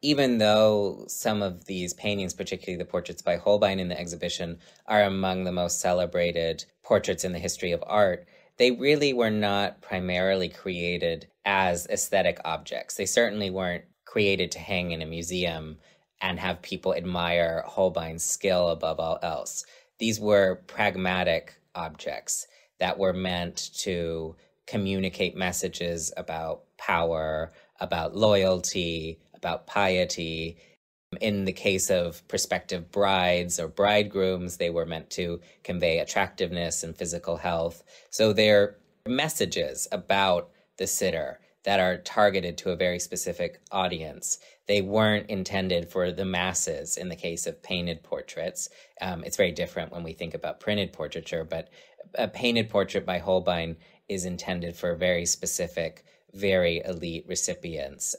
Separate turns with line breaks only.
even though some of these paintings, particularly the portraits by Holbein in the exhibition, are among the most celebrated portraits in the history of art, they really were not primarily created as aesthetic objects. They certainly weren't created to hang in a museum and have people admire Holbein's skill above all else. These were pragmatic objects that were meant to communicate messages about power, about loyalty, about piety. In the case of prospective brides or bridegrooms, they were meant to convey attractiveness and physical health. So they're messages about the sitter that are targeted to a very specific audience. They weren't intended for the masses in the case of painted portraits. Um, it's very different when we think about printed portraiture, but a painted portrait by Holbein is intended for very specific, very elite recipients.